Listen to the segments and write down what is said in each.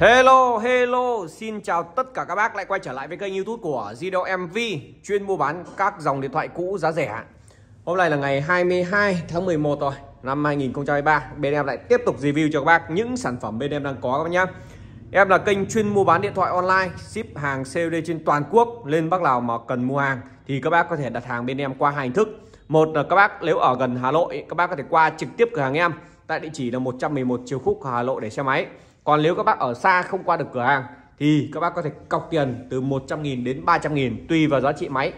Hello, hello, xin chào tất cả các bác. Lại quay trở lại với kênh youtube của Zido MV Chuyên mua bán các dòng điện thoại cũ giá rẻ Hôm nay là ngày 22 tháng 11 rồi Năm 2023 Bên em lại tiếp tục review cho các bác những sản phẩm bên em đang có các bác nhé Em là kênh chuyên mua bán điện thoại online Ship hàng COD trên toàn quốc Lên bác nào mà cần mua hàng. Thì các bác có thể đặt hàng bên em qua hai hình thức. Một là các bác nếu ở gần Hà Nội Các bác có thể qua trực tiếp cửa hàng em. Tại địa chỉ là 111 Chiều Khúc Hà Nội để xe máy còn nếu các bác ở xa không qua được cửa hàng thì các bác có thể cọc tiền từ 100.000 đến 300.000 tùy vào giá trị máy.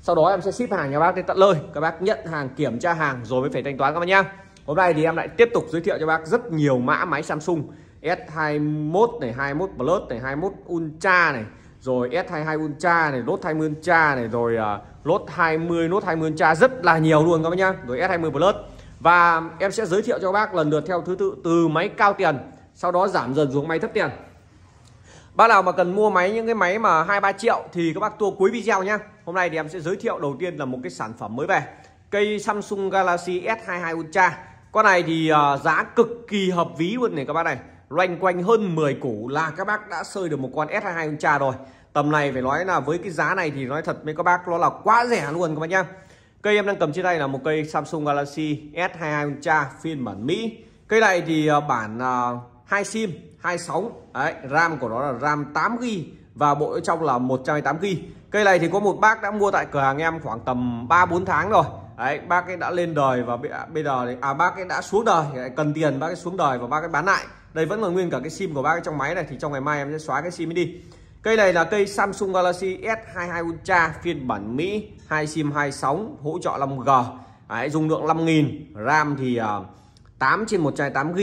Sau đó em sẽ ship hàng nhà bác đến tận nơi. Các bác nhận hàng, kiểm tra hàng rồi mới phải thanh toán các bác nhá. Hôm nay thì em lại tiếp tục giới thiệu cho bác rất nhiều mã máy Samsung S21 này, 21 Plus này, 21 Ultra này, rồi S22 Ultra này, Note 20 Ultra này, rồi uh, Note 20, Note 20 Ultra rất là nhiều luôn các bác nhá. Rồi S20 Plus. Và em sẽ giới thiệu cho các bác lần lượt theo thứ tự từ máy cao tiền sau đó giảm dần xuống máy thấp tiền. Bác nào mà cần mua máy những cái máy mà 2-3 triệu thì các bác tua cuối video nhá. Hôm nay thì em sẽ giới thiệu đầu tiên là một cái sản phẩm mới về. Cây Samsung Galaxy S22 Ultra. Con này thì uh, giá cực kỳ hợp ví luôn này các bác này. Loanh quanh hơn 10 củ là các bác đã sơi được một con S22 Ultra rồi. Tầm này phải nói là với cái giá này thì nói thật với các bác nó là quá rẻ luôn các bác nhá. Cây em đang cầm trên tay là một cây Samsung Galaxy S22 Ultra phiên bản Mỹ. Cây này thì uh, bản uh, hai sim hai sóng. Đấy ram của nó là ram 8 g và bộ ở trong là 128 g cây này thì có một bác đã mua tại cửa hàng em khoảng tầm 3 4 tháng rồi. Đấy bác ấy đã lên đời và bây à, giờ thì à bác ấy đã xuống đời. Cần tiền bác ấy xuống đời và bác ấy bán lại. Đây vẫn là nguyên cả cái sim của bác ấy trong máy này thì trong ngày mai em sẽ xóa cái sim ấy đi. Cây này là cây Samsung Galaxy S22 Ultra phiên bản Mỹ hai sim hai sóng hỗ trợ 5G. Đấy, dung lượng 5000 RAM thì à, uh, 8 trên 128 GB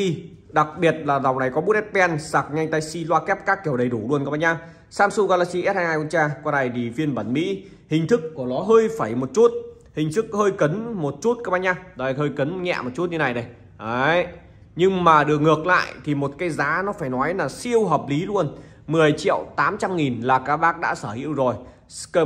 Đặc biệt là dòng này có bút S Pen, sạc nhanh tai si, loa kép các kiểu đầy đủ luôn các bác nhá. Samsung Galaxy S22 Ultra, con này thì phiên bản Mỹ, hình thức của nó hơi phẩy một chút, hình thức hơi cấn một chút các bác nhá. Đây hơi cấn nhẹ một chút như này này. Đấy. Nhưng mà được ngược lại thì một cái giá nó phải nói là siêu hợp lý luôn. 10 triệu 800 nghìn là các bác đã sở hữu rồi.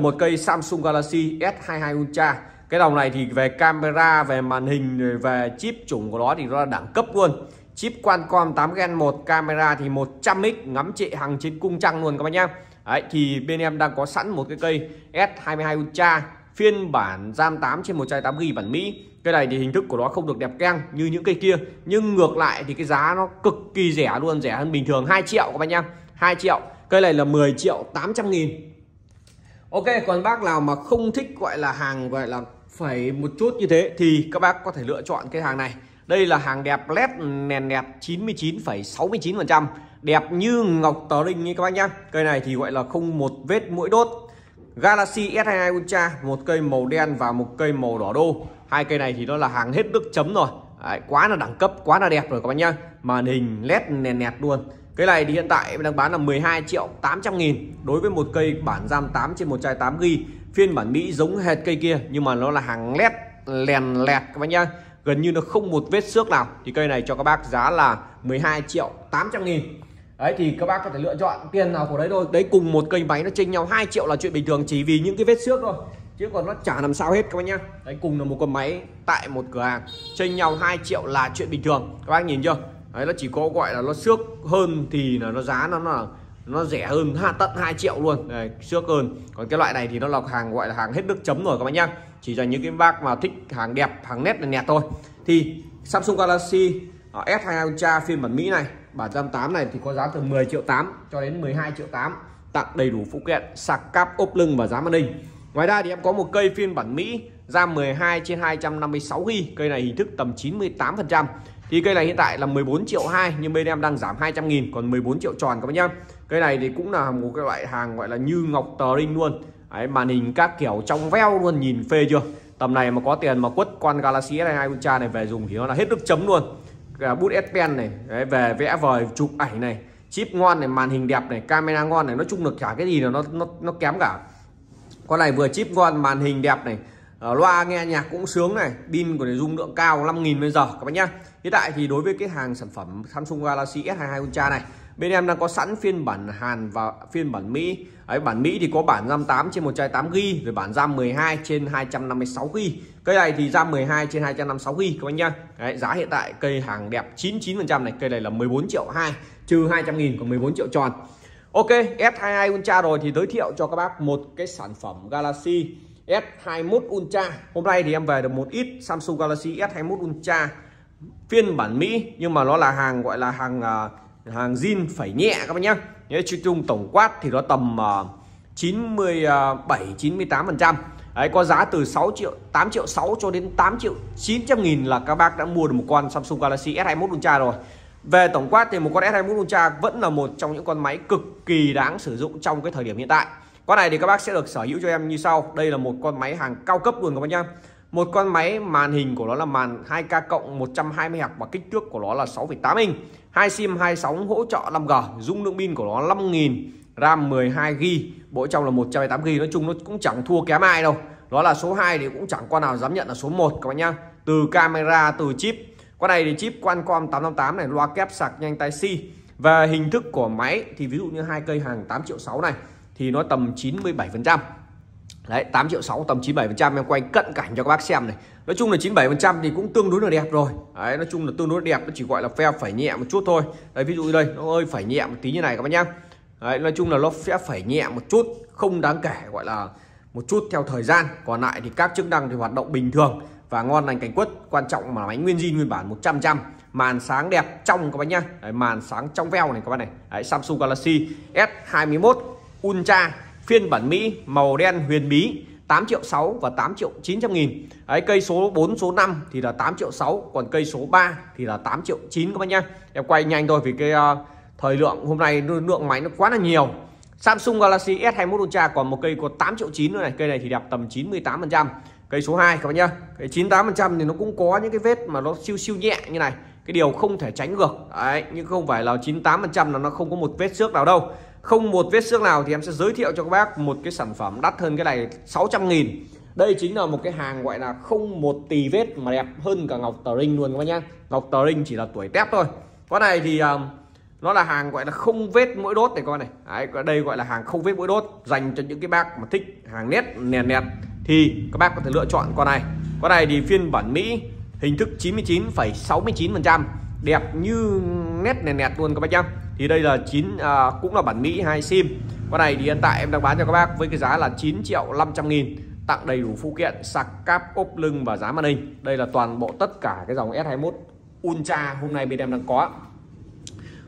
Một cây Samsung Galaxy S22 Ultra. Cái dòng này thì về camera, về màn hình, về chip chủng của nó thì nó là đẳng cấp luôn chip Qualcomm 8 Gen 1 camera thì 100x ngắm trệ hàng trên cung trăng luôn các bác nhá. Đấy, thì bên em đang có sẵn một cái cây S22 Ultra phiên bản RAM 8 trên 128GB bản Mỹ. Cây này thì hình thức của nó không được đẹp keng như những cây kia nhưng ngược lại thì cái giá nó cực kỳ rẻ luôn rẻ hơn bình thường 2 triệu các bác nhá. 2 triệu cây này là 10 triệu 800 nghìn. Ok còn bác nào mà không thích gọi là hàng gọi là phải một chút như thế thì các bác có thể lựa chọn cái hàng này đây là hàng đẹp led nền đẹp 99,69% đẹp như ngọc tờ linh như các bác nhá. Cây này thì gọi là không một vết mũi đốt. Galaxy S22 Ultra một cây màu đen và một cây màu đỏ đô. Hai cây này thì nó là hàng hết nước chấm rồi. Đấy, quá là đẳng cấp quá là đẹp rồi các bác nhá. Màn hình led nền nẹt luôn. Cái này thì hiện tại đang bán là 12 triệu 800 nghìn đối với một cây bản RAM 8 trên một chai 8 ghi. Phiên bản Mỹ giống hệt cây kia nhưng mà nó là hàng led lèn lẹt các bác nhá gần như nó không một vết xước nào. Thì cây này cho các bác giá là 12 triệu 800 nghìn. Đấy thì các bác có thể lựa chọn tiền nào của đấy thôi. Đấy cùng một cây máy nó chênh nhau 2 triệu là chuyện bình thường chỉ vì những cái vết xước thôi. Chứ còn nó chả làm sao hết các bác nhá. Đấy cùng là một con máy tại một cửa hàng. Chênh nhau 2 triệu là chuyện bình thường. Các bác nhìn chưa? Đấy nó chỉ có gọi là nó xước hơn thì là nó giá nó là nó rẻ hơn ha tận 2 triệu luôn. Đấy, xước hơn. Còn cái loại này thì nó là hàng gọi là hàng hết nước chấm rồi các bác nhá chỉ dành những cái bác mà thích hàng đẹp, hàng nét là nhẹ thôi. Thì Samsung Galaxy ờ, S22 Ultra phiên bản Mỹ này bản RAM 8 này thì có giá từ 10 triệu 8 cho đến 12 triệu 8 tặng đầy đủ phụ kiện, sạc cáp, ốp lưng và giá màn hình. Ngoài ra thì em có một cây phiên bản Mỹ RAM 12 trên 256 ghi cây này hình thức tầm 98 phần trăm. Thì cây này hiện tại là 14 triệu 2 nhưng bên em đang giảm 200 nghìn, còn 14 triệu tròn các bác nhá. Cây này thì cũng là một cái loại hàng gọi là như ngọc tờ ring luôn. Đấy, màn hình các kiểu trong veo luôn nhìn phê chưa? Tầm này mà có tiền mà quất con Galaxy S22 Ultra này về dùng thì nó là hết nước chấm luôn. Cả bút S Pen này đấy, về vẽ vời chụp ảnh này chip ngon này màn hình đẹp này camera ngon này nói chung được cả cái gì là nó nó nó kém cả. Con này vừa chip ngon màn hình đẹp này ờ, loa nghe nhạc cũng sướng này pin của này dung lượng cao 5.000 bây giờ các bạn nhá. Hiện tại thì đối với cái hàng sản phẩm Samsung Galaxy S22 Ultra này bên em đang có sẵn phiên bản Hàn và phiên bản Mỹ. Ấy bản Mỹ thì có bản RAM 8 trên 128 GB rồi bản RAM 12 trên 256 GB cây này thì RAM 12 trên 256 GB các anh nhá. Đấy, giá hiện tại cây hàng đẹp 99% này cây này là 14 triệu 2 trừ 200 nghìn còn 14 triệu tròn. Ok S22 Ultra rồi thì giới thiệu cho các bác một cái sản phẩm Galaxy S21 Ultra. Hôm nay thì em về được một ít Samsung Galaxy S21 Ultra. Phiên bản Mỹ nhưng mà nó là hàng gọi là hàng uh, hàng zin phải nhẹ các bác nhá. Nhé chung tổng quát thì nó tầm uh, 97 98 phần trăm. Đấy, có giá từ 6 triệu 8 triệu 6 cho đến 8 triệu 900 nghìn là các bác đã mua được một con Samsung Galaxy S21 Ultra rồi. Về tổng quát thì một con S21 Ultra vẫn là một trong những con máy cực kỳ đáng sử dụng trong cái thời điểm hiện tại. Con này thì các bác sẽ được sở hữu cho em như sau. Đây là một con máy hàng cao cấp luôn các bác nhá một con máy màn hình của nó là màn 2K cộng 120 Hz và kích thước của nó là 6,8 inch. Hai sim hai sóng hỗ trợ 5G dung lượng pin của nó 5000 RAM 12GB bộ trong là 128GB nói chung nó cũng chẳng thua kém ai đâu. Đó là số 2 thì cũng chẳng con nào dám nhận là số 1 các bạn nhá. Từ camera từ chip. Con này thì chip Qualcomm 858 này loa kép sạc nhanh tai si. Và hình thức của máy thì ví dụ như hai cây hàng 8 triệu 6 này thì nó tầm 97 phần trăm đấy 8 triệu 6 tầm 97 phần trăm em quay cận cảnh cho các bác xem này. Nói chung là 97 phần trăm thì cũng tương đối là đẹp rồi. Đấy nói chung là tương đối đẹp nó chỉ gọi là phe phải nhẹ một chút thôi. Đấy ví dụ như đây nó ơi phải nhẹ một tí như này các bác nhá. Đấy nói chung là nó sẽ phải nhẹ một chút không đáng kể gọi là một chút theo thời gian. Còn lại thì các chức năng thì hoạt động bình thường và ngon lành cảnh quất. Quan trọng mà máy nguyên zin nguyên bản 100 trăm màn sáng đẹp trong các bác nhá. Đấy, màn sáng trong veo này các bác này. Đấy, Samsung Galaxy S21 Ultra phiên bản Mỹ màu đen huyền bí 8 triệu 6 và 8 triệu 900 nghìn. Đấy, cây số 4 số 5 thì là 8 triệu 6 còn cây số 3 thì là 8 triệu 9 các bác nhá. Em quay nhanh thôi vì cái uh, thời lượng hôm nay lượng máy nó quá là nhiều. Samsung Galaxy S21 Ultra còn một cây có 8 triệu 9 nữa này. Cây này thì đẹp tầm 98 phần trăm. Cây số 2 các bác nhá. Cái 98 phần trăm thì nó cũng có những cái vết mà nó siêu siêu nhẹ như này. Cái điều không thể tránh được đấy nhưng không phải là 98 phần trăm là nó không có một vết xước nào đâu không một vết xước nào thì em sẽ giới thiệu cho các bác một cái sản phẩm đắt hơn cái này 600 nghìn. Đây chính là một cái hàng gọi là không một tì vết mà đẹp hơn cả ngọc tờ ring luôn các bác nhá. Ngọc tờ ring chỉ là tuổi tép thôi. Con này thì um, nó là hàng gọi là không vết mỗi đốt này con này. Đấy, đây gọi là hàng không vết mỗi đốt dành cho những cái bác mà thích hàng nét nền nẹt. Thì các bác có thể lựa chọn con này. Con này thì phiên bản Mỹ hình thức 99,69 phần trăm đẹp như nét nè nẹt luôn các bác nhá. Thì đây là 9 à, cũng là bản Mỹ hai sim. Con này thì hiện tại em đang bán cho các bác với cái giá là 9 triệu 500 nghìn tặng đầy đủ phụ kiện sạc cáp ốp lưng và giá màn hình. Đây là toàn bộ tất cả cái dòng S21 Ultra hôm nay bên em đang có.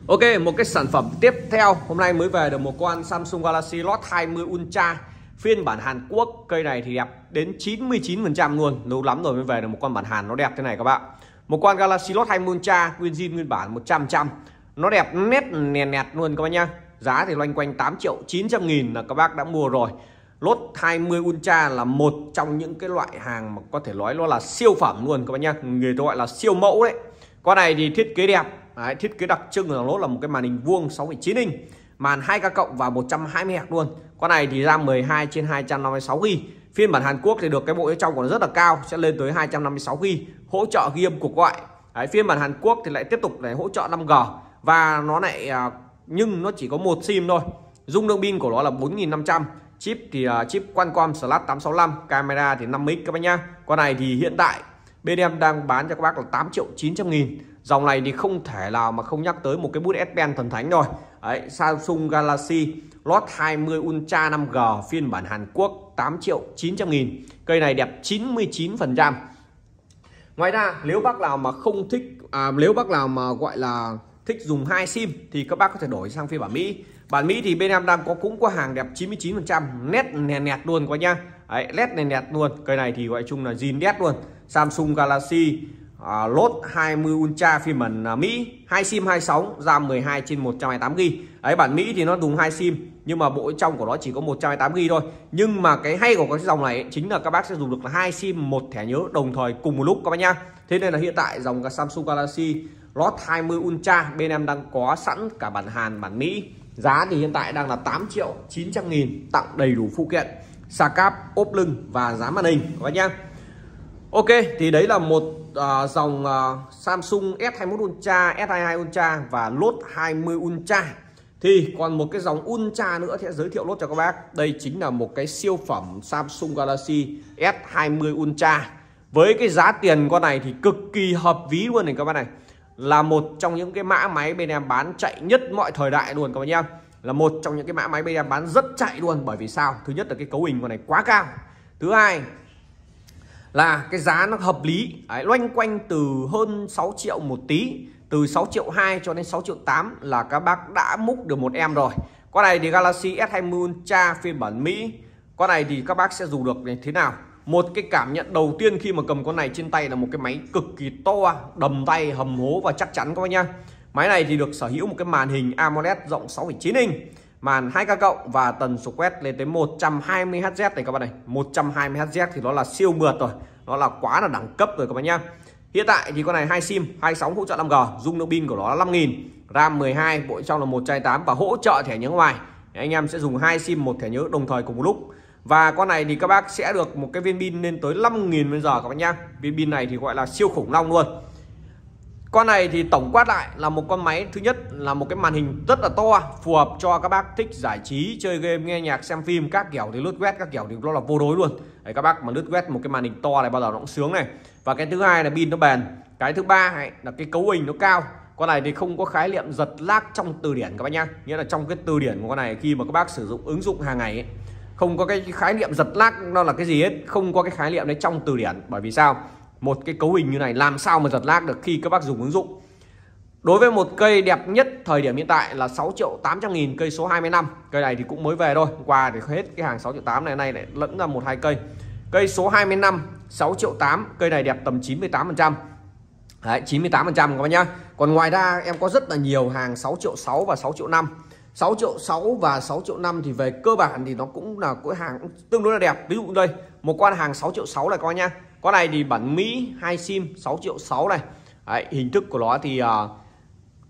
Ok một cái sản phẩm tiếp theo. Hôm nay mới về được một con Samsung Galaxy Note 20 Ultra. Phiên bản Hàn Quốc cây này thì đẹp đến 99% luôn. Lâu lắm rồi mới về được một con bản Hàn nó đẹp thế này các bạn một con Galaxy Note 20 Ultra nguyên zin nguyên bản 100 trăm nó đẹp nét nè nẹt luôn các bác nhá. Giá thì loanh quanh 8 triệu 900 nghìn là các bác đã mua rồi. Lốt 20 Ultra là một trong những cái loại hàng mà có thể nói nó là siêu phẩm luôn các bác nhá. Người ta gọi là siêu mẫu đấy. Con này thì thiết kế đẹp. Đấy, thiết kế đặc trưng là nó là một cái màn hình vuông 6,9 inch màn 2K cộng và 120 Hz luôn. Con này thì RAM 12 trên 256 GB phiên bản Hàn Quốc thì được cái bộ trong của nó rất là cao sẽ lên tới 256 GB hỗ trợ ghi âm cuộc gọi. Đấy, phiên bản Hàn Quốc thì lại tiếp tục để hỗ trợ 5G và nó lại à, nhưng nó chỉ có một sim thôi. Dung lượng pin của nó là 4500 chip thì uh, chip Qualcomm Snap 865 camera thì 5 mic các bác nhá. Con này thì hiện tại bên em đang bán cho các bác là 8 triệu 900 nghìn dòng này thì không thể nào mà không nhắc tới một cái bút S Pen thần thánh rồi. Đấy, Samsung Galaxy Note 20 Ultra 5G phiên bản Hàn Quốc. 8 triệu 900 nghìn. Cây này đẹp 99 phần trăm. Ngoài ra nếu bác nào mà không thích à, nếu bác nào mà gọi là thích dùng hai sim thì các bác có thể đổi sang phiên bản Mỹ. Bản Mỹ thì bên em đang có cũng có hàng đẹp 99% nét nẹt nẹt luôn quá nhá. Đấy, led nẹt nẹt luôn. Cây này thì gọi chung là zin nét luôn. Samsung Galaxy à, lốt 20 Ultra phiên bản uh, Mỹ. Hai sim hai sóng RAM 12 trên 128 GB đấy bản Mỹ thì nó dùng hai sim nhưng mà bộ trong của nó chỉ có 128 GB thôi. Nhưng mà cái hay của cái dòng này ấy, chính là các bác sẽ dùng được là hai sim một thẻ nhớ đồng thời cùng một lúc các bác nhá. Thế nên là hiện tại dòng Samsung Galaxy Note 20 Ultra bên em đang có sẵn cả bản Hàn bản Mỹ. Giá thì hiện tại đang là 8 triệu 900 nghìn tặng đầy đủ phụ kiện sạc cáp ốp lưng và giá màn hình các bác nhá. Ok thì đấy là một uh, dòng uh, Samsung S21 Ultra, S22 Ultra và Note 20 Ultra thì còn một cái dòng Ultra nữa sẽ giới thiệu lốt cho các bác. Đây chính là một cái siêu phẩm Samsung Galaxy S20 Ultra. Với cái giá tiền con này thì cực kỳ hợp ví luôn này các bác này. Là một trong những cái mã máy bên em bán chạy nhất mọi thời đại luôn các bác nhá. Là một trong những cái mã máy bên em bán rất chạy luôn. Bởi vì sao? Thứ nhất là cái cấu hình con này quá cao. Thứ hai là cái giá nó hợp lý. Đấy, loanh quanh từ hơn 6 triệu một tí từ 6 triệu 2 cho đến 6 triệu 8 là các bác đã múc được một em rồi. Con này thì Galaxy S20 Ultra phiên bản Mỹ. Con này thì các bác sẽ dùng được thế nào. Một cái cảm nhận đầu tiên khi mà cầm con này trên tay là một cái máy cực kỳ to đầm tay hầm hố và chắc chắn các bác nhá. Máy này thì được sở hữu một cái màn hình AMOLED rộng 6,9 inch màn 2K cộng và tần số quét lên tới 120 Hz này các bạn này. 120 Hz thì nó là siêu mượt rồi nó là quá là đẳng cấp rồi các bạn nhá hiện tại thì con này hai sim 26 hỗ trợ 5G dung lượng pin của nó là 5.000, RAM 12 bộ trong là 1 chai 8 và hỗ trợ thẻ nhớ ngoài. Anh em sẽ dùng hai sim một thẻ nhớ đồng thời cùng một lúc. Và con này thì các bác sẽ được một cái viên pin lên tới 5.000 bây giờ các bác nhá. Viên pin này thì gọi là siêu khủng long luôn con này thì tổng quát lại là một con máy thứ nhất là một cái màn hình rất là to phù hợp cho các bác thích giải trí chơi game nghe nhạc xem phim các kiểu thì lướt web các kiểu thì nó là vô đối luôn. Đấy các bác mà lướt web một cái màn hình to này bao giờ nó cũng sướng này. Và cái thứ hai là pin nó bền. Cái thứ ba ấy, là cái cấu hình nó cao. Con này thì không có khái niệm giật lag trong từ điển các bác nhá. Nghĩa là trong cái từ điển của con này khi mà các bác sử dụng ứng dụng hàng ngày ấy, không có cái khái niệm giật lag nó là cái gì hết không có cái khái niệm đấy trong từ điển. Bởi vì sao? Một cái cấu hình như này, làm sao mà giật lag được khi các bác dùng ứng dụng? Đối với một cây đẹp nhất thời điểm hiện tại là 6 triệu 800 nghìn, cây số 25 Cây này thì cũng mới về thôi, Qua thì hết cái hàng 6 triệu 8 này, nay lại lẫn ra một hai cây. Cây số 25 6 triệu 8 Cây này đẹp tầm 98% Đấy 98 phần trăm các bác nhá. Còn ngoài ra, em có rất là nhiều hàng 6 triệu 6 và 6 triệu 5 6 triệu 6 và 6 triệu 5 thì về cơ bản thì nó cũng là cái hàng tương đối là đẹp. Ví dụ đây, một con hàng 6 triệu 6 này coi nhá. Con này thì bản Mỹ hai sim 6 triệu 6 này. Đấy, hình thức của nó thì uh,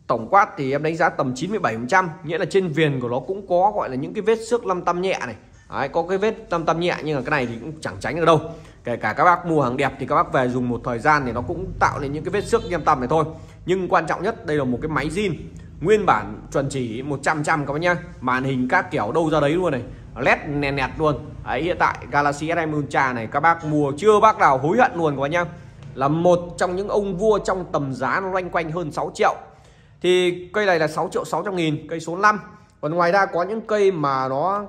tổng quát thì em đánh giá tầm 97% nghĩa là trên viền của nó cũng có gọi là những cái vết xước lâm tâm nhẹ này. Đấy, có cái vết lâm tâm nhẹ nhưng mà cái này thì cũng chẳng tránh được đâu. Kể cả các bác mua hàng đẹp thì các bác về dùng một thời gian thì nó cũng tạo nên những cái vết xước nhâm tâm này thôi. Nhưng quan trọng nhất đây là một cái máy zin nguyên bản chuẩn chỉ 100 trăm các bác nhá. Màn hình các kiểu đâu ra đấy luôn này led nẹt nẹt luôn. Đấy hiện tại Galaxy S20 Ultra này các bác mua chưa bác nào hối hận luôn các bác nhá. Là một trong những ông vua trong tầm giá nó loanh quanh hơn 6 triệu. Thì cây này là 6 triệu 600 nghìn cây số 5 còn ngoài ra có những cây mà nó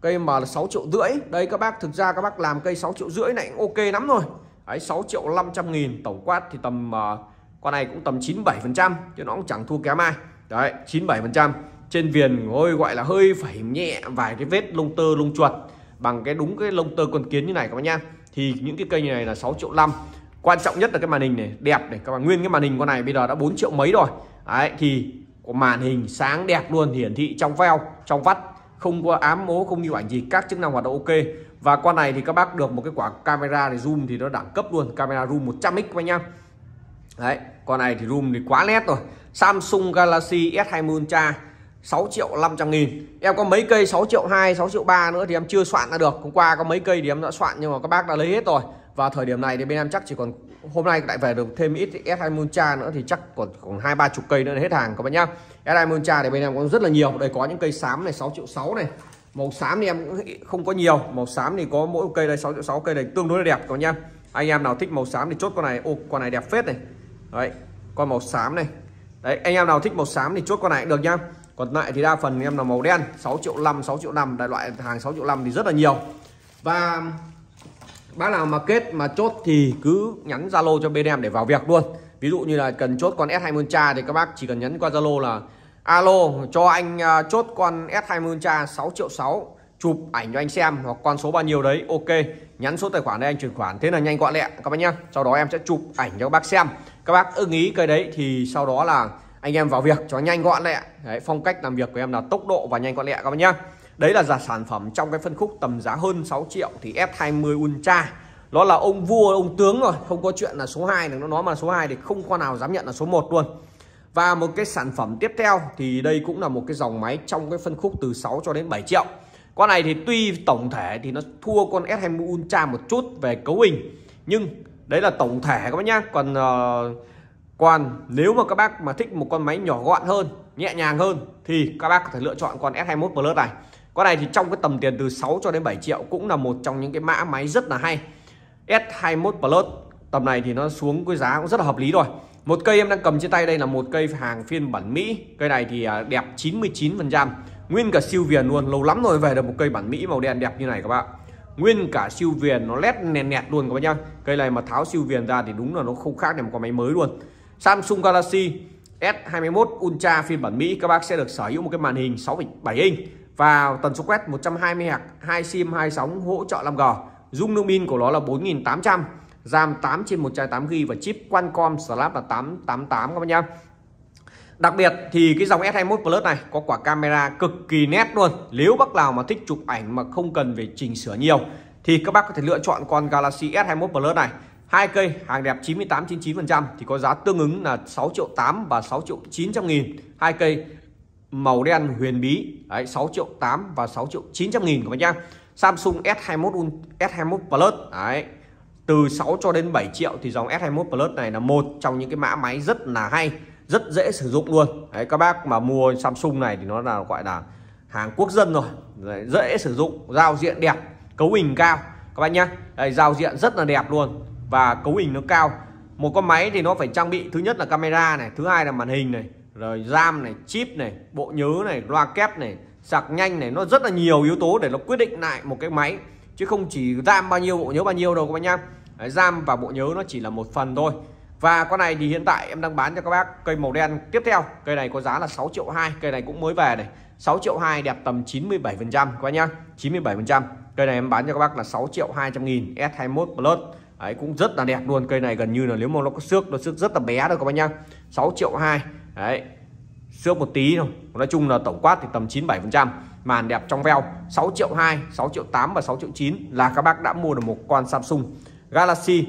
cây mà là 6 triệu rưỡi. Đây các bác thực ra các bác làm cây 6 triệu rưỡi này cũng ok lắm rồi. Đấy 6 triệu 500 nghìn tổng quát thì tầm uh, con này cũng tầm 97 phần trăm chứ nó cũng chẳng thua kém ai. Đấy 97 phần trăm trên viền ôi gọi là hơi phải nhẹ vài cái vết lông tơ, lông chuột. Bằng cái đúng cái lông tơ con kiến như này các bạn nha thì những cái cây này là 6 triệu 5 quan trọng nhất là cái màn hình này, đẹp để các bạn, nguyên cái màn hình con này bây giờ đã 4 triệu mấy rồi. Đấy, thì có màn hình sáng đẹp luôn, hiển thị trong veo, trong vắt. Không có ám mố, không như ảnh gì. Các chức năng hoạt động ok. Và con này thì các bác được một cái quả camera để zoom thì nó đẳng cấp luôn. Camera zoom 100x các nhá. Đấy, con này thì zoom thì quá nét rồi. Samsung Galaxy S20 Ultra. 6 triệu 500 nghìn. Em có mấy cây 6 triệu 2, 6 triệu 3 nữa thì em chưa soạn ra được. Hôm qua có mấy cây thì em đã soạn nhưng mà các bác đã lấy hết rồi. Và thời điểm này thì bên em chắc chỉ còn hôm nay lại về được thêm ít S20 Ultra nữa thì chắc còn khoảng hai ba chục cây nữa là hết hàng các bạn nhá. S20 Ultra thì bên em có rất là nhiều. Đây có những cây xám này 6 triệu 6 này. Màu xám thì em không có nhiều. Màu xám thì có mỗi cây đây 6 triệu 6 cây này tương đối là đẹp các bạn nhá. Anh em nào thích màu xám thì chốt con này. Ô con này đẹp phết này. Đấy con màu xám này. Đấy anh em nào thích màu xám thì chốt con này cũng được nhá còn lại thì đa phần em là màu đen 6 triệu 5 6 triệu 5 đại loại hàng 6 triệu 5 thì rất là nhiều. Và bác nào mà kết mà chốt thì cứ nhắn Zalo cho bên em để vào việc luôn. Ví dụ như là cần chốt con S20 Ultra thì các bác chỉ cần nhắn qua Zalo là, alo, cho anh à, chốt con S20 Ultra 6 triệu 6 chụp ảnh cho anh xem hoặc con số bao nhiêu đấy. Ok, nhắn số tài khoản đây, anh chuyển khoản. Thế là nhanh gọn lẹ, các bác nhá. Sau đó em sẽ chụp ảnh cho các bác xem. Các bác ưng ý cái đấy thì sau đó là anh em vào việc cho nhanh gọn lẹ đấy, phong cách làm việc của em là tốc độ và nhanh gọn lẹ các bạn nhá. Đấy là giả sản phẩm trong cái phân khúc tầm giá hơn 6 triệu thì F20 Ultra. Nó là ông vua ông tướng rồi không có chuyện là số 2 nó nói mà số 2 thì không con nào dám nhận là số 1 luôn. Và một cái sản phẩm tiếp theo thì đây cũng là một cái dòng máy trong cái phân khúc từ 6 cho đến 7 triệu. Con này thì tuy tổng thể thì nó thua con S20 Ultra một chút về cấu hình nhưng đấy là tổng thể các bác nhá. Còn uh, còn nếu mà các bác mà thích một con máy nhỏ gọn hơn, nhẹ nhàng hơn, thì các bác có thể lựa chọn con S21 Plus này. Con này thì trong cái tầm tiền từ 6 cho đến 7 triệu cũng là một trong những cái mã máy rất là hay. S21 Plus, tầm này thì nó xuống cái giá cũng rất là hợp lý rồi. Một cây em đang cầm trên tay đây là một cây hàng phiên bản Mỹ. Cây này thì à, đẹp 99% nguyên cả siêu viền luôn, lâu lắm rồi về được một cây bản Mỹ màu đen đẹp như này các bạn nguyên cả siêu viền nó lét nẹt nẹt luôn các bạn nhá. Cây này mà tháo siêu viền ra thì đúng là nó không khác gì một con máy mới luôn. Samsung Galaxy S21 Ultra phiên bản Mỹ các bác sẽ được sở hữu một cái màn hình 6.7 inch và tần số quét 120 Hz, hai sim hai sóng hỗ trợ 5G. Dung lượng pin của nó là 4800, RAM 8 trên 128GB và chip Qualcomm Snap là 888 các bác nhá. Đặc biệt thì cái dòng S21 Plus này có quả camera cực kỳ nét luôn. Nếu bác nào mà thích chụp ảnh mà không cần phải chỉnh sửa nhiều thì các bác có thể lựa chọn con Galaxy S21 Plus này. Hai cây hàng đẹp 98 99% thì có giá tương ứng là 6 triệu 8 và 6 triệu 900 nghìn. Hai cây màu đen huyền bí đấy 6 triệu 8 và 6 triệu 900 nghìn các bác nhá. Samsung S21 S21 Plus đấy từ 6 cho đến 7 triệu thì dòng S21 Plus này là một trong những cái mã máy rất là hay rất dễ sử dụng luôn đấy các bác mà mua Samsung này thì nó là gọi là hàng quốc dân rồi đấy, dễ sử dụng giao diện đẹp cấu hình cao các bạn nhá đây giao diện rất là đẹp luôn và cấu hình nó cao. Một con máy thì nó phải trang bị thứ nhất là camera này thứ hai là màn hình này rồi RAM này chip này bộ nhớ này loa kép này sạc nhanh này nó rất là nhiều yếu tố để nó quyết định lại một cái máy. Chứ không chỉ RAM bao nhiêu bộ nhớ bao nhiêu đâu các bác nhá. Đấy, RAM và bộ nhớ nó chỉ là một phần thôi. Và con này thì hiện tại em đang bán cho các bác cây màu đen tiếp theo. Cây này có giá là 6 triệu 2 cây này cũng mới về này. 6 triệu 2 đẹp tầm 97 phần trăm các bác nhá. 97 phần trăm. Cây này em bán cho các bác là 6 triệu 200 nghìn S21 Plus. Đấy, cũng rất là đẹp luôn. Cây này gần như là nếu mà nó có xước nó xước rất là bé thôi các bác nhá. 6 triệu 2 đấy xước một tí thôi. Nói chung là tổng quát thì tầm 97 phần trăm. Màn đẹp trong veo 6 triệu 2 6 triệu 8 và 6 triệu 9 là các bác đã mua được một con Samsung Galaxy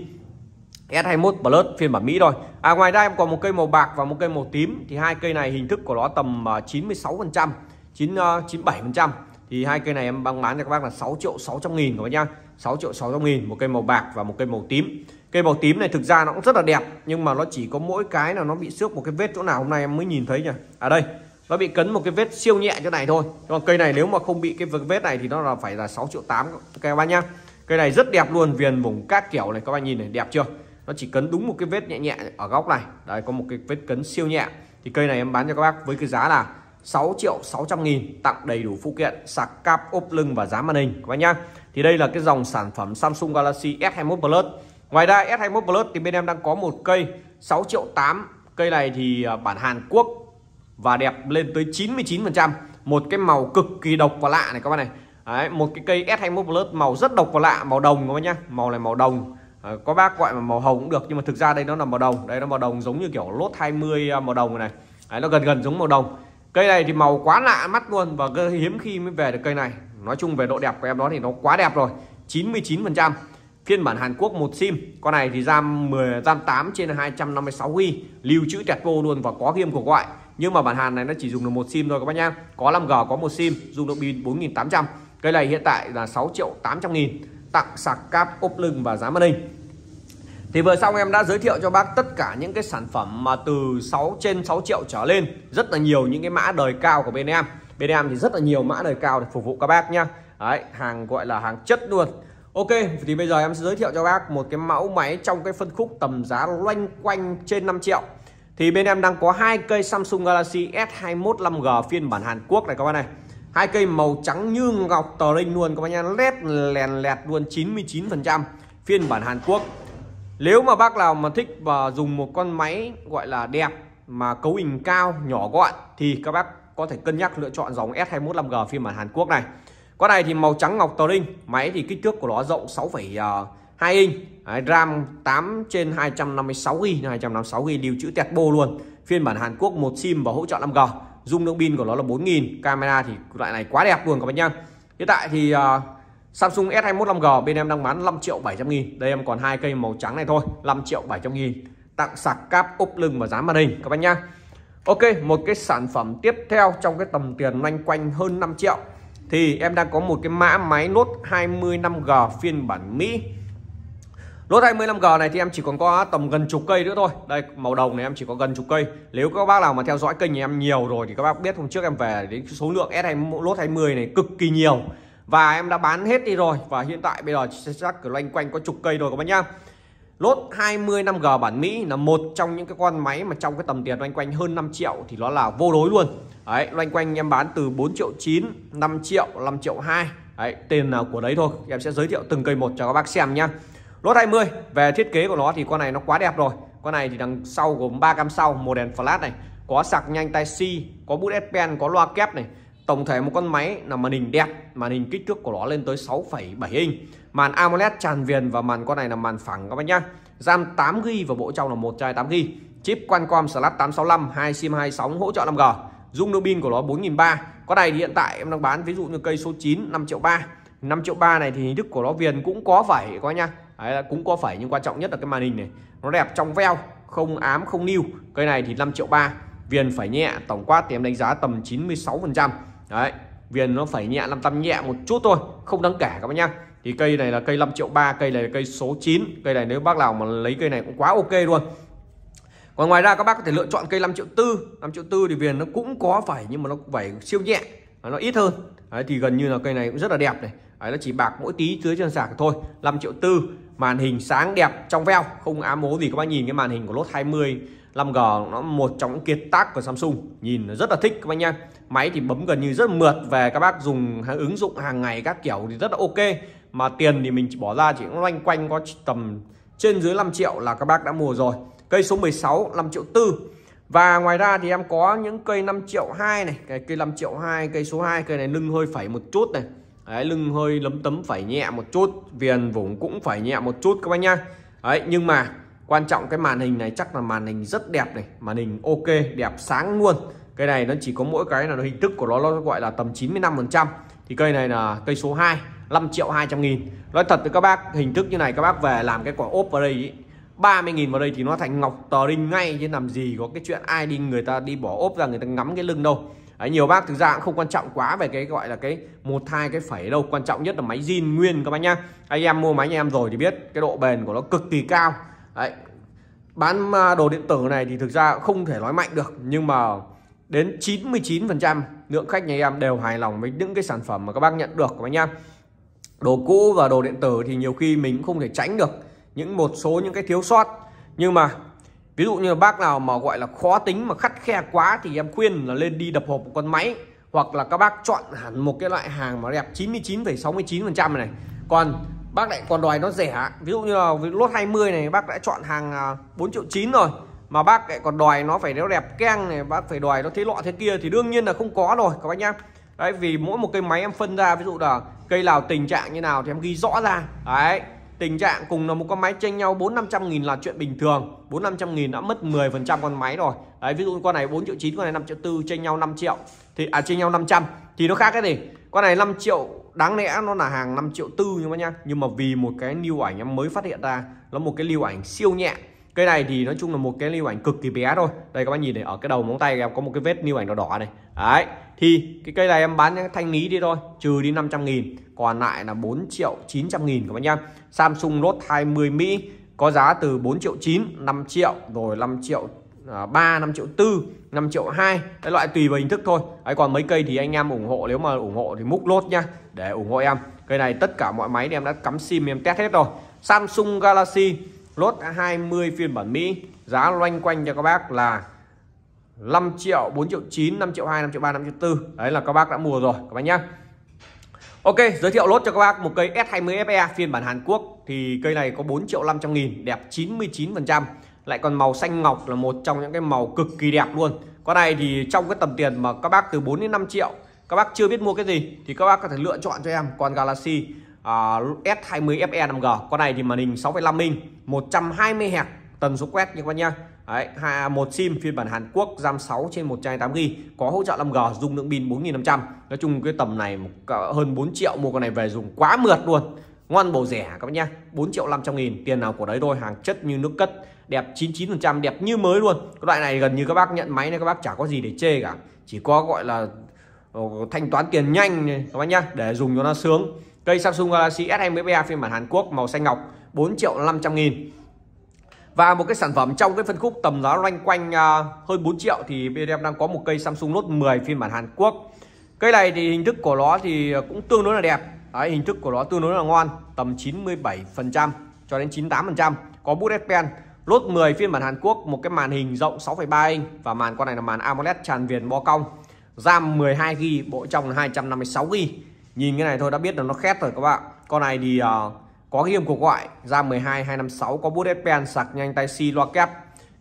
S21 Plus phiên bản Mỹ rồi. À ngoài ra em còn một cây màu bạc và một cây màu tím. Thì hai cây này hình thức của nó tầm à, 96 phần trăm 97 à, phần trăm. Thì hai cây này em bán bán cho các bác là 6 triệu 600 nghìn các bác nhá. 6 triệu 600 nghìn, một cây màu bạc và một cây màu tím. Cây màu tím này thực ra nó cũng rất là đẹp, nhưng mà nó chỉ có mỗi cái là nó bị xước một cái vết chỗ nào hôm nay em mới nhìn thấy nhỉ? À đây, nó bị cấn một cái vết siêu nhẹ chỗ này thôi. Còn cây này nếu mà không bị cái vết này thì nó là phải là 6 triệu 8 các bác nhá. Cây này rất đẹp luôn, viền vùng cát kiểu này, các bạn nhìn này, đẹp chưa? Nó chỉ cấn đúng một cái vết nhẹ nhẹ ở góc này. Đây có một cái vết cấn siêu nhẹ. Thì cây này em bán cho các bác với cái giá là 6 triệu 600 nghìn, tặng đầy đủ phụ kiện, sạc cáp, ốp lưng và giá màn hình, các bác nhá thì đây là cái dòng sản phẩm Samsung Galaxy S21 Plus. Ngoài ra S21 Plus thì bên em đang có một cây 6 triệu 8 cây này thì à, bản Hàn Quốc và đẹp lên tới 99% một cái màu cực kỳ độc và lạ này các bạn này. Đấy, một cái cây S21 Plus màu rất độc và lạ màu đồng các bạn nhá. Màu này màu đồng. À, có bác gọi là màu hồng cũng được nhưng mà thực ra đây nó là màu đồng. Đây nó màu đồng giống như kiểu lốt 20 à, màu đồng này Đấy, nó gần gần giống màu đồng. Cây này thì màu quá lạ mắt luôn và hiếm khi mới về được cây này nói chung về độ đẹp của em đó thì nó quá đẹp rồi. 99% phiên bản Hàn Quốc một sim. Con này thì RAM 10 RAM 8 trên 256 GB lưu trữ tẹt vô luôn và có game cuộc gọi. Nhưng mà bản Hàn này nó chỉ dùng được một sim thôi các bác nhá. Có 5G có một sim, dùng được pin 4800 cây này hiện tại là 6 triệu 800 nghìn. Tặng sạc cáp, ốp lưng và giá màn hình. Thì vừa xong em đã giới thiệu cho bác tất cả những cái sản phẩm mà từ 6 trên 6 triệu trở lên. Rất là nhiều những cái mã đời cao của bên em bên em thì rất là nhiều mã đời cao để phục vụ các bác nhá. Đấy, hàng gọi là hàng chất luôn. Ok thì bây giờ em sẽ giới thiệu cho bác một cái mẫu máy trong cái phân khúc tầm giá loanh quanh trên 5 triệu. Thì bên em đang có hai cây Samsung Galaxy S21 5G phiên bản Hàn Quốc này các bác này. Hai cây màu trắng như ngọc tờ linh luôn các bác nhá. Led lèn lẹt luôn 99% phiên bản Hàn Quốc. Nếu mà bác nào mà thích và dùng một con máy gọi là đẹp mà cấu hình cao nhỏ gọn thì các bác có thể cân nhắc lựa chọn dòng S215G phiên bản Hàn Quốc này. Con này thì màu trắng ngọc tờ linh máy thì kích thước của nó rộng 6,2 inch. Đấy, RAM 8 trên 256 GB 256 GB lưu trữ tẹt bô luôn. Phiên bản Hàn Quốc một sim và hỗ trợ 5G dung lượng pin của nó là 4000 camera thì loại này quá đẹp luôn các bạn nhá. Hiện tại thì uh, Samsung S21 5G bên em đang bán 5 triệu 700 nghìn. Đây em còn hai cây màu trắng này thôi 5 triệu 700 nghìn. Tặng sạc cáp ốp lưng và dán màn hình các bạn nhá. Ok một cái sản phẩm tiếp theo trong cái tầm tiền loanh quanh hơn 5 triệu. Thì em đang có một cái mã máy nốt 25G phiên bản Mỹ. Lốt 25G này thì em chỉ còn có tầm gần chục cây nữa thôi. Đây màu đồng này em chỉ có gần chục cây. Nếu các bác nào mà theo dõi kênh nhà em nhiều rồi Thì các bác biết hôm trước em về đến số lượng S20, lốt 20 này cực kỳ nhiều. Và em đã bán hết đi rồi. Và hiện tại bây giờ sẽ chắc cứ loanh quanh có chục cây rồi các bác nhá. Lốt 20 5G bản Mỹ là một trong những cái con máy mà trong cái tầm tiền loanh quanh hơn 5 triệu thì nó là vô đối luôn. Đấy, loanh quanh em bán từ 4 triệu 9, 5 triệu, 5 triệu 2. Đấy, tên nào của đấy thôi. Em sẽ giới thiệu từng cây một cho các bác xem nhá. Lốt 20 về thiết kế của nó thì con này nó quá đẹp rồi. Con này thì đằng sau gồm 3 cam sau, một đèn flash này, có sạc nhanh tai C, có bút S Pen, có loa kép này. Tổng thể một con máy là màn hình đẹp, màn hình kích thước của nó lên tới 6,7 inch. Màn AMOLED tràn viền và màn con này là màn phẳng các bác nhá. RAM 8GB và bộ trong là một chai 8GB Chip Qualcomm Snapdragon 865, 2 SIM 2 sóng hỗ trợ 5G. Dung lượng pin của nó 4300. Con này thì hiện tại em đang bán ví dụ như cây số 9 5 triệu 3. 5 triệu 3 này thì hình thức của nó viền cũng có phải có nhá Đấy là cũng có phải nhưng quan trọng nhất là cái màn hình này. Nó đẹp trong veo, không ám không niu. Cây này thì 5 triệu 3. Viền phải nhẹ, tổng quát thì em đánh giá tầm 96%. Đấy, viền nó phải nhẹ 500 nhẹ một chút thôi, không đáng kể các bác nhá. Thì cây này là cây 5 triệu 3 cây này là cây số 9 cây này nếu bác nào mà lấy cây này cũng quá ok luôn. Còn ngoài ra các bác có thể lựa chọn cây 5 triệu tư. 5 triệu tư thì viền nó cũng có phải nhưng mà nó phải siêu nhẹ nó ít hơn. Đấy, thì gần như là cây này cũng rất là đẹp này. Đấy, nó chỉ bạc mỗi tí dưới chân sạc thôi. 5 triệu tư màn hình sáng đẹp trong veo không ám ố gì các bác nhìn cái màn hình của lốt 20 5G nó một trong những kiệt tác của Samsung. Nhìn rất là thích các bác nha máy thì bấm gần như rất mượt về các bác dùng ứng dụng hàng ngày các kiểu thì rất là ok. Mà tiền thì mình chỉ bỏ ra chỉ loanh quanh có tầm trên dưới 5 triệu là các bác đã mua rồi. Cây số 16 5 triệu tư. Và ngoài ra thì em có những cây 5 triệu 2 này cái cây 5 triệu 2 cây số 2 cây này lưng hơi phẩy một chút này. Đấy, lưng hơi lấm tấm phải nhẹ một chút viền vùng cũng phải nhẹ một chút các bác nhá. Đấy, nhưng mà quan trọng cái màn hình này chắc là màn hình rất đẹp này màn hình ok đẹp sáng luôn cây này nó chỉ có mỗi cái là nó hình thức của nó nó gọi là tầm 95 phần trăm. Thì cây này là cây số 2 5 triệu 200 nghìn. Nói thật với các bác hình thức như này các bác về làm cái quả ốp vào đây ý, 30 nghìn vào đây thì nó thành ngọc tờ đinh ngay chứ làm gì có cái chuyện ai đi người ta đi bỏ ốp ra người ta ngắm cái lưng đâu. Đấy, nhiều bác thực ra cũng không quan trọng quá về cái gọi là cái một hai cái phẩy đâu quan trọng nhất là máy zin nguyên các bác nhá. Anh em mua máy nhà em rồi thì biết cái độ bền của nó cực kỳ cao. Đấy, bán à, đồ điện tử này thì thực ra không thể nói mạnh được nhưng mà đến 99% lượng khách nhà em đều hài lòng với những cái sản phẩm mà các bác nhận được các bác nhá đồ cũ và đồ điện tử thì nhiều khi mình cũng không thể tránh được những một số những cái thiếu sót. Nhưng mà ví dụ như bác nào mà gọi là khó tính mà khắt khe quá thì em khuyên là lên đi đập hộp một con máy hoặc là các bác chọn hẳn một cái loại hàng mà đẹp 99,69% này. Còn bác lại còn đòi nó rẻ. Ví dụ như là lốt 20 này bác đã chọn hàng à, 4 triệu 9 rồi mà bác lại còn đòi nó phải nó đẹp keng này, bác phải đòi nó thế lọ thế kia thì đương nhiên là không có rồi, các bác nhá. Đấy, vì mỗi một cây máy em phân ra, ví dụ là cây nào tình trạng như nào thì em ghi rõ ra. Đấy, tình trạng cùng là một con máy tranh nhau bốn năm trăm nghìn là chuyện bình thường. bốn năm trăm nghìn đã mất 10 phần trăm con máy rồi. Đấy, ví dụ con này 4 triệu 9 con này 5 triệu tư, tranh nhau 5 triệu. Thì à tranh nhau 500 thì nó khác cái gì? Con này 5 triệu, đáng lẽ nó là hàng 5 triệu tư nhưng mà nhá. Nhưng mà vì một cái lưu ảnh em mới phát hiện ra, nó một cái lưu ảnh siêu nhẹ cái này thì nói chung là một cái lưu ảnh cực kỳ bé thôi. Đây các bạn nhìn này, ở cái đầu móng tay em có một cái vết lưu ảnh đỏ đỏ này. Đấy, thì cái cây này em bán thanh lý đi thôi, trừ đi 500 nghìn, còn lại là 4 triệu 900 nghìn các bạn nhá. Samsung Note 20 Mỹ có giá từ 4 triệu 9 5 triệu, rồi 5 triệu à, 3 5 triệu 4 5 triệu 2 cái loại tùy vào hình thức thôi. Ấy còn mấy cây thì anh em ủng hộ, nếu mà ủng hộ thì múc lốt nhá, để ủng hộ em. Cây này tất cả mọi máy thì em đã cắm sim, em test hết rồi. Samsung Galaxy lốt 20 phiên bản Mỹ. Giá loanh quanh cho các bác là 5 triệu 4 triệu 9 5 triệu 2 5 triệu 3 5 triệu 4 đấy là các bác đã mua rồi, các bác nhá. Ok, giới thiệu lốt cho các bác một cây S20 FE phiên bản Hàn Quốc. Thì cây này có 4 triệu 500 nghìn, đẹp 99% lại còn màu xanh ngọc là một trong những cái màu cực kỳ đẹp luôn. Con này thì trong cái tầm tiền mà các bác từ 4 đến 5 triệu, các bác chưa biết mua cái gì, thì các bác có thể lựa chọn cho em con Galaxy uh, S20 FE 5G con này thì màn hình 6,5 inch 120 Hz tần số quét như các bạn nhá. Đấy, một sim phiên bản Hàn Quốc RAM 6 trên 128 GB có hỗ trợ 5G dung lượng pin 4500 nói chung cái tầm này hơn 4 triệu mua con này về dùng quá mượt luôn. Ngon bổ rẻ các bạn nhá 4 triệu 500 nghìn tiền nào của đấy thôi hàng chất như nước cất đẹp 99% đẹp như mới luôn. Cái loại này gần như các bác nhận máy này các bác chả có gì để chê cả. Chỉ có gọi là ờ, thanh toán tiền nhanh này các bác nhá để dùng cho nó sướng cây Samsung Galaxy S20 phiên bản Hàn Quốc màu xanh ngọc 4 triệu 500 nghìn. Và một cái sản phẩm trong cái phân khúc tầm giá loanh quanh à, hơn 4 triệu thì bên em đang có một cây Samsung Note 10 phiên bản Hàn Quốc. Cây này thì hình thức của nó thì cũng tương đối là đẹp. Đấy, hình thức của nó tương đối là ngon tầm 97% cho đến 98% có bút S Pen lốt 10 phiên bản Hàn Quốc một cái màn hình rộng 6,3 inch và màn con này là màn AMOLED tràn viền bo cong RAM 12 GB bộ trong là 256 GB nhìn cái này thôi đã biết là nó khét rồi các bạn. Con này thì uh, có cái âm cuộc gọi. Ra 12 256 có bút S Pen sạc nhanh tay si loa kép.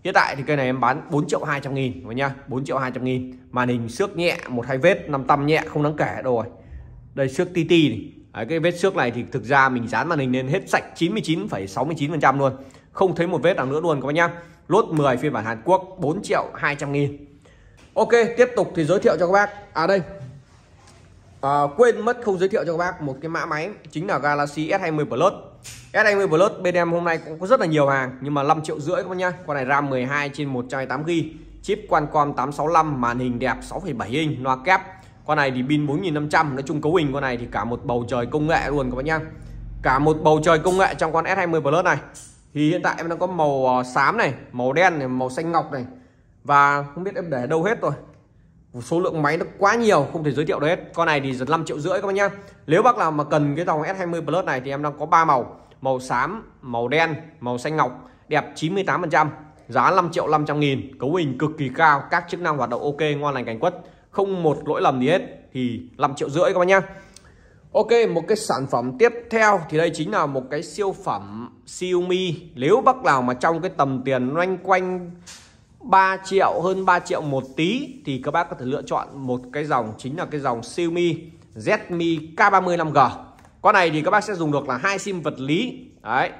Hiện tại thì cây này em bán 4 triệu 200 nghìn rồi nha 4 triệu 200 nghìn. Màn hình xước nhẹ một hai vết năm tăm nhẹ không đáng kể đâu rồi. Đây xước TT này. Đấy, cái vết xước này thì thực ra mình dán màn hình lên hết sạch 99,69% luôn. Không thấy một vết nào nữa luôn các bác nhá. Lốt 10 phiên bản Hàn Quốc 4 triệu 200 nghìn. Ok tiếp tục thì giới thiệu cho các bác. À đây à, quên mất không giới thiệu cho các bác một cái mã máy chính là Galaxy S20 Plus. S20 Plus bên em hôm nay cũng có rất là nhiều hàng nhưng mà 5 triệu rưỡi các bác nhá. Con này RAM 12 trên 128 GB chip Qualcomm 865 màn hình đẹp 6,7 inch loa kép. Con này thì pin 4500 nói chung cấu hình con này thì cả một bầu trời công nghệ luôn các bác nhá. Cả một bầu trời công nghệ trong con S20 Plus này. Thì hiện tại em đang có màu ờ, xám này màu đen này màu xanh ngọc này. Và không biết em để đâu hết rồi số lượng máy nó quá nhiều, không thể giới thiệu được hết. Con này thì 5 triệu rưỡi các bác nhá. Nếu bác nào mà cần cái dòng S20 Plus này thì em đang có 3 màu. Màu xám, màu đen, màu xanh ngọc, đẹp 98 phần trăm. Giá 5 triệu 500 nghìn. Cấu hình cực kỳ cao, các chức năng hoạt động ok, ngon lành cảnh quất. Không một lỗi lầm gì hết, thì 5 triệu rưỡi các bác nhá. Ok, một cái sản phẩm tiếp theo thì đây chính là một cái siêu phẩm Xiaomi. Nếu bác nào mà trong cái tầm tiền loanh quanh 3 triệu, hơn 3 triệu một tí, thì các bác có thể lựa chọn một cái dòng, chính là cái dòng Xiaomi Redmi K30 5G con này thì các bác sẽ dùng được là hai sim vật lý. Đấy.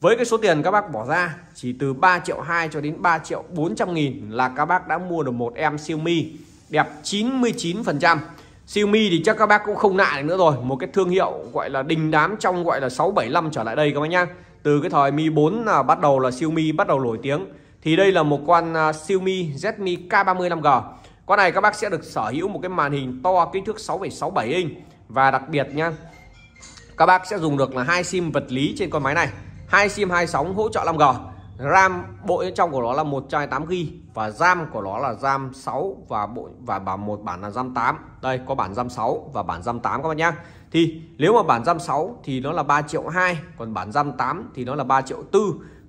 Với cái số tiền các bác bỏ ra, chỉ từ 3 triệu 2 cho đến 3 triệu 400 nghìn là các bác đã mua được một em Xiaomi. Đẹp 99% Xiaomi thì chắc các bác cũng không ngại nữa rồi. Một cái thương hiệu gọi là đình đám trong gọi là 675 trở lại đây các bác nhá. Từ cái thời Mi 4 là bắt đầu là Xiaomi bắt đầu nổi tiếng thì đây là một con à, Xiaomi Redmi K30 5G con này các bác sẽ được sở hữu một cái màn hình to kích thước 6,67 inch và đặc biệt nha các bác sẽ dùng được là hai sim vật lý trên con máy này hai sim hai sóng hỗ trợ 5G RAM bộ bên trong của nó là 108 GB và RAM của nó là RAM 6 và bộ và bản một bản là RAM 8. Đây có bản RAM 6 và bản RAM 8 các bạn nhá. Thì nếu mà bản RAM 6 thì nó là 3 triệu 2, còn bản RAM 8 thì nó là 3 triệu 4.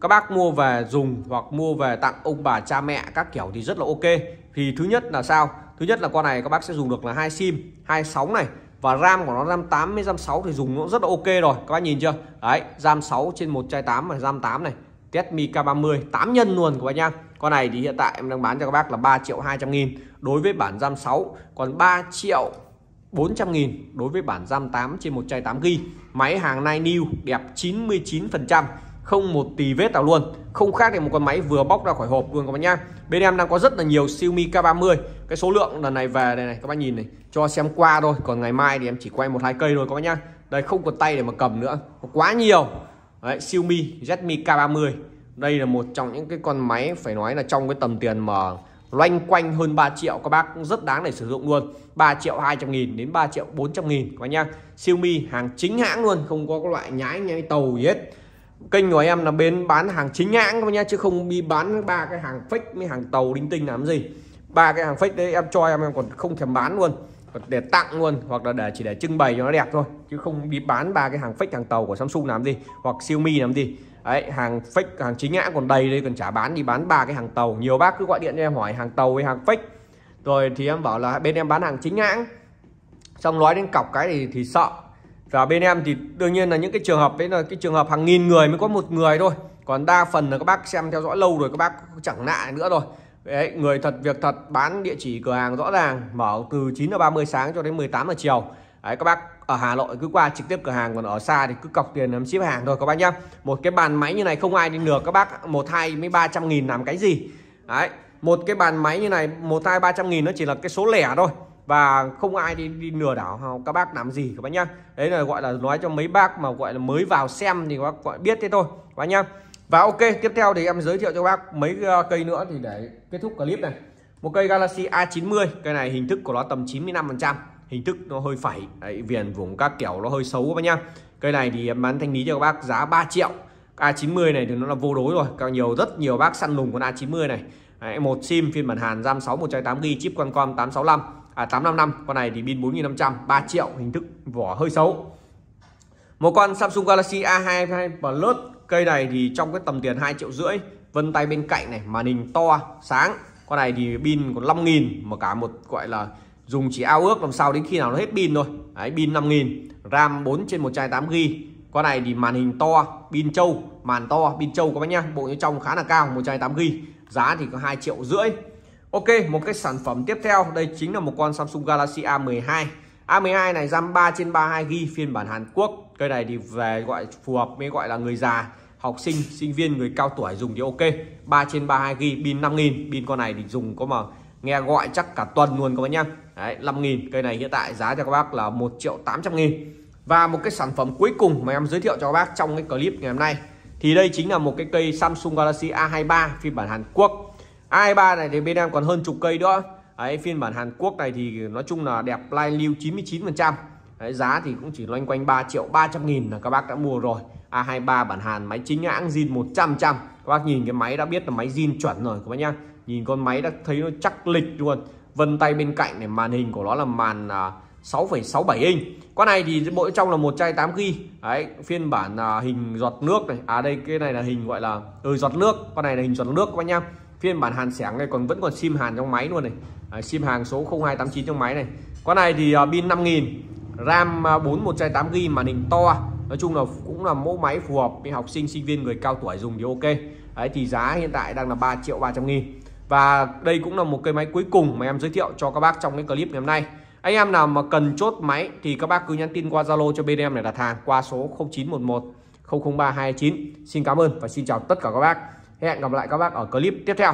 Các bác mua về dùng hoặc mua về tặng ông bà cha mẹ các kiểu thì rất là ok. Thì thứ nhất là sao? Thứ nhất là con này các bác sẽ dùng được là hai sim, hai sóng này và RAM của nó RAM 8 với RAM 6 thì dùng nó rất là ok rồi. Các bác nhìn chưa? Đấy, RAM 6 trên một chai 8 và RAM 8 này Redmi K30 8 nhân luôn các bác nhá con này thì hiện tại em đang bán cho các bác là 3 triệu 200 nghìn đối với bản RAM 6 còn 3 triệu 400 nghìn đối với bản RAM 8 trên một chai 8 g máy hàng nay new đẹp 99% không một tì vết nào luôn. Không khác thì một con máy vừa bóc ra khỏi hộp luôn các bạn nhá. Bên em đang có rất là nhiều Xiaomi K30. Cái số lượng lần này về đây này các bạn nhìn này cho xem qua thôi. Còn ngày mai thì em chỉ quay một hai cây thôi các bạn nhá. Đây không còn tay để mà cầm nữa. Quá nhiều. Đấy, Xiaomi Redmi K30. Đây là một trong những cái con máy phải nói là trong cái tầm tiền mà loanh quanh hơn 3 triệu các bác cũng rất đáng để sử dụng luôn. 3 triệu 200 nghìn đến 3 triệu 400 nghìn các bác nhá. Xiaomi hàng chính hãng luôn không có các loại nhái nhái tàu gì hết kênh của em là bên bán hàng chính hãng các bác nhá, chứ không đi bán ba cái hàng fake mấy hàng tàu đinh tinh làm gì. Ba cái hàng fake đấy em cho em em còn không thèm bán luôn. Để tặng luôn, hoặc là để chỉ để trưng bày cho nó đẹp thôi, chứ không đi bán ba cái hàng fake, hàng tàu của Samsung làm gì, hoặc Xiaomi làm gì. Đấy, hàng fake, hàng chính hãng còn đầy đây, còn trả bán, đi bán ba cái hàng tàu. Nhiều bác cứ gọi điện cho em hỏi hàng tàu hay hàng fake. Rồi thì em bảo là bên em bán hàng chính hãng. Xong nói đến cọc cái thì thì sợ và bên em thì đương nhiên là những cái trường hợp đấy là cái trường hợp hàng nghìn người mới có một người thôi. Còn đa phần là các bác xem theo dõi lâu rồi các bác chẳng ngại nữa rồi. Đấy, người thật việc thật bán địa chỉ cửa hàng rõ ràng mở từ 9 giờ 30 sáng cho đến 18 giờ chiều. Đấy, các bác ở Hà Nội cứ qua trực tiếp cửa hàng còn ở xa thì cứ cọc tiền làm ship hàng thôi các bác nhá. Một cái bàn máy như này không ai đi được các bác một hai mấy ba trăm nghìn làm cái gì? Đấy, một cái bàn máy như này một hai ba trăm nghìn nó chỉ là cái số lẻ thôi và không ai đi, đi lừa đảo các bác làm gì các bác nhá. Đấy là gọi là nói cho mấy bác mà gọi là mới vào xem thì các bác gọi biết thế thôi các bác nhá. Và ok tiếp theo thì em giới thiệu cho các bác mấy ờ, cây nữa thì để kết thúc clip này. Một cây Galaxy A90 cây này hình thức của nó tầm 95 phần trăm. Hình thức nó hơi phẩy đấy, viền vùng các kiểu nó hơi xấu các bác nhá. Cây này thì em bán thanh lý cho các bác giá 3 triệu. A90 này thì nó là vô đối rồi. Càng nhiều rất nhiều bác săn lùng con A90 này. Đấy, một sim phiên bản Hàn RAM 6 128GB chip Qualcomm 865 à 855 con này thì pin 4500 3 triệu, hình thức vỏ hơi xấu. Một con Samsung Galaxy A22 Plus, cây này thì trong cái tầm tiền 2 triệu rưỡi, vân tay bên cạnh này, màn hình to, sáng. Con này thì pin còn 5.000 mà cả một, gọi là, dùng chỉ ao ước, làm sao đến khi nào nó hết pin thôi. Đấy, pin 5.000 RAM 4 trên 128GB con này thì màn hình to, pin trâu, màn to, pin trâu các bác nhá. Bộ như trong khá là cao 128GB giá thì có 2 triệu rưỡi. Ok, một cái sản phẩm tiếp theo. Đây chính là một con Samsung Galaxy A12 A12 này RAM 3 trên 32GB phiên bản Hàn Quốc. Cây này thì về gọi phù hợp mới gọi là người già, học sinh sinh viên, người cao tuổi dùng thì ok. 3 trên 32GB pin 5000 pin con này thì dùng có mà nghe gọi chắc cả tuần luôn các bác nhá. Đấy 5000 cây này hiện tại giá cho các bác là 1 triệu 800 nghìn. Và một cái sản phẩm cuối cùng mà em giới thiệu cho các bác trong cái clip ngày hôm nay. Thì đây chính là một cái cây Samsung Galaxy A23 phiên bản Hàn Quốc. A23 này thì bên em còn hơn chục cây nữa. Đấy, phiên bản Hàn Quốc này thì nói chung là đẹp line lưu 99% Đấy, giá thì cũng chỉ loanh quanh 3 triệu 300 nghìn là các bác đã mua rồi. A23 bản Hàn máy chính hãng zin 100 trăm các bác nhìn cái máy đã biết là máy zin chuẩn rồi các bác nhá. Nhìn con máy đã thấy nó chắc lịch luôn. Vân tay bên cạnh này màn hình của nó là màn à, 6,67 inch. Con này thì bộ trong là một chai 8 g đấy phiên bản à, hình giọt nước này. À đây cái này là hình gọi là ừ giọt nước. Con này là hình giọt nước các bác nhá phiên bản hàn xẻng này còn vẫn còn sim hàn trong máy luôn này. À, sim hàng số 0289 trong máy này. Con này thì à, uh, 5000 ram à, 4 một chai 8 g màn hình to. Nói chung là cũng là mẫu máy phù hợp với học sinh sinh viên người cao tuổi dùng thì ok. Đấy thì giá hiện tại đang là 3 triệu 300 nghìn. Và đây cũng là một cây máy cuối cùng mà em giới thiệu cho các bác trong cái clip ngày hôm nay. Anh em nào mà cần chốt máy thì các bác cứ nhắn tin qua Zalo cho bên em để đặt hàng qua số 0911 00329 xin cảm ơn và xin chào tất cả các bác hẹn gặp lại các bác ở clip tiếp theo.